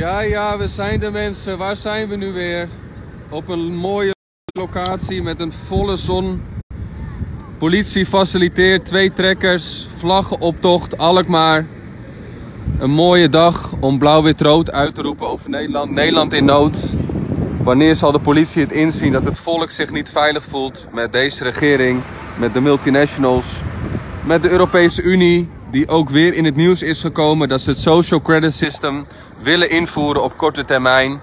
Ja, ja, we zijn de mensen. Waar zijn we nu weer? Op een mooie locatie met een volle zon. Politie faciliteert twee trekkers, vlaggenoptocht, Alkmaar. Een mooie dag om blauw-wit-rood uit te roepen over Nederland. Nederland in nood. Wanneer zal de politie het inzien dat het volk zich niet veilig voelt met deze regering, met de multinationals, met de Europese Unie, die ook weer in het nieuws is gekomen dat ze het social credit system willen invoeren op korte termijn.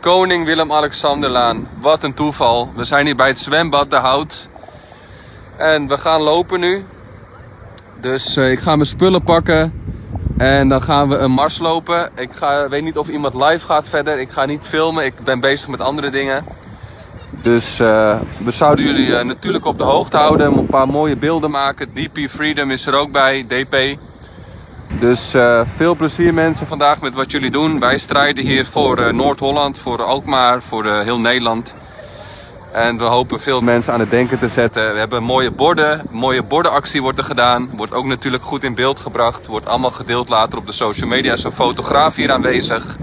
Koning Willem-Alexanderlaan, wat een toeval. We zijn hier bij het zwembad De Hout. En we gaan lopen nu. Dus uh, ik ga mijn spullen pakken. En dan gaan we een mars lopen. Ik ga, weet niet of iemand live gaat verder. Ik ga niet filmen. Ik ben bezig met andere dingen. Dus uh, we zouden jullie uh, natuurlijk op de hoogte houden. Een paar mooie beelden maken. DP Freedom is er ook bij. DP. Dus uh, veel plezier mensen vandaag met wat jullie doen. Wij strijden hier voor Noord-Holland, voor Alkmaar, voor heel Nederland. En we hopen veel mensen aan het denken te zetten. We hebben mooie borden. Mooie bordenactie wordt er gedaan. Wordt ook natuurlijk goed in beeld gebracht. Wordt allemaal gedeeld later op de social media. Er is een fotograaf hier aanwezig.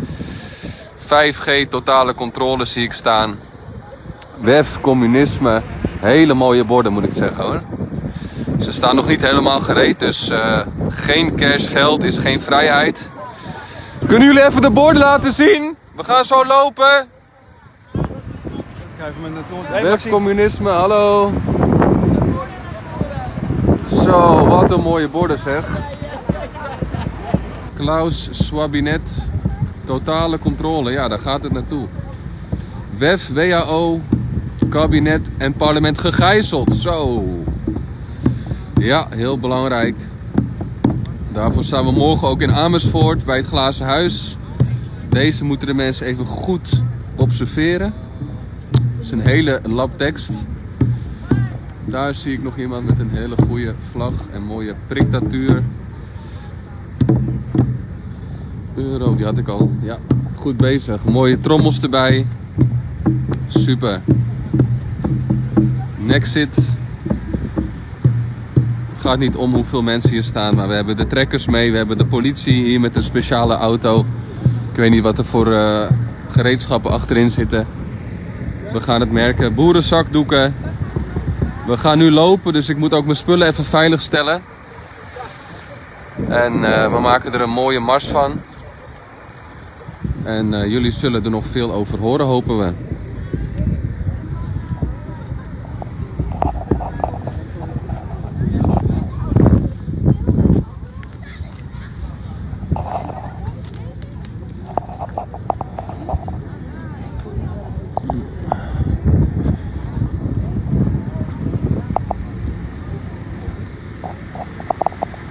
5G totale controle zie ik staan. WEF, communisme. Hele mooie borden moet ik zeggen hoor. Ze staan nog niet helemaal gereed. Dus uh, geen cash, geld is geen vrijheid. Kunnen jullie even de borden laten zien? We gaan zo lopen. West communisme, hallo. Zo, wat een mooie borden zeg. Klaus Swabinet, totale controle, ja daar gaat het naartoe. WEF, WHO, kabinet en parlement gegijzeld, zo. Ja, heel belangrijk. Daarvoor staan we morgen ook in Amersfoort bij het Glazen Huis. Deze moeten de mensen even goed observeren. Het is een hele lab tekst. Daar zie ik nog iemand met een hele goede vlag en mooie priktatuur. Euro, die had ik al. Ja, goed bezig. Mooie trommels erbij. Super. Nexit. Gaat niet om hoeveel mensen hier staan, maar we hebben de trekkers mee. We hebben de politie hier met een speciale auto. Ik weet niet wat er voor uh, gereedschappen achterin zitten. We gaan het merken. Boerenzakdoeken. We gaan nu lopen, dus ik moet ook mijn spullen even veilig stellen. En uh, we maken er een mooie mars van. En uh, jullie zullen er nog veel over horen, hopen we.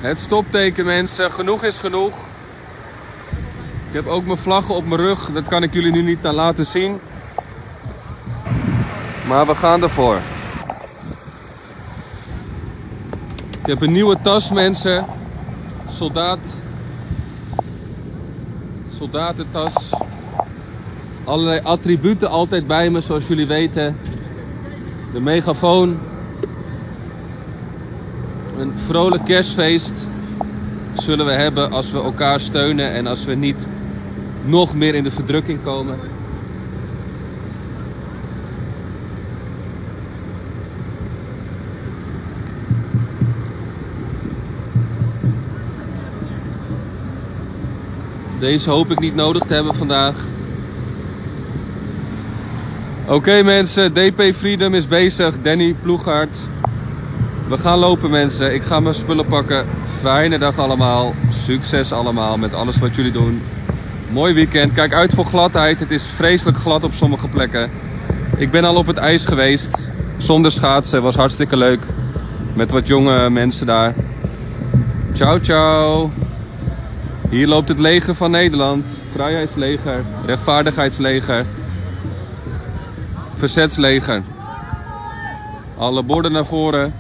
Het stopteken mensen, genoeg is genoeg. Ik heb ook mijn vlaggen op mijn rug, dat kan ik jullie nu niet laten zien. Maar we gaan ervoor. Ik heb een nieuwe tas mensen. Soldaat. Soldatentas. Allerlei attributen altijd bij me zoals jullie weten. De megafoon, een vrolijk kerstfeest zullen we hebben als we elkaar steunen en als we niet nog meer in de verdrukking komen. Deze hoop ik niet nodig te hebben vandaag. Oké mensen, DP Freedom is bezig. Danny Ploegaard. We gaan lopen mensen. Ik ga mijn spullen pakken. Fijne dag allemaal. Succes allemaal met alles wat jullie doen. Mooi weekend. Kijk uit voor gladheid. Het is vreselijk glad op sommige plekken. Ik ben al op het ijs geweest. Zonder schaatsen. Was hartstikke leuk. Met wat jonge mensen daar. Ciao, ciao. Hier loopt het leger van Nederland. Vrijheidsleger. Rechtvaardigheidsleger. Verzetsleger. Alle borden naar voren.